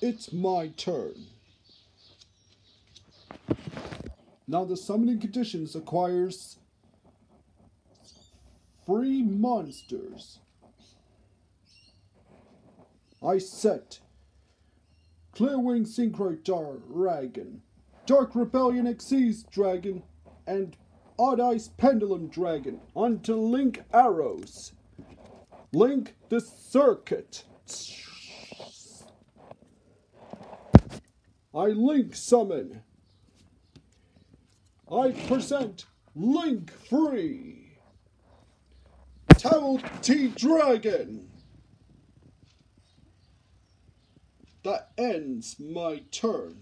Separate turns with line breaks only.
It's my turn. Now the summoning conditions acquires free monsters. I set Clearwing Synchro Dragon, Dark Rebellion Xyz Dragon, and Odd-Eyes Pendulum Dragon onto Link Arrows. Link the circuit. I link summon. I present Link Free. Towel T Dragon. That ends my turn.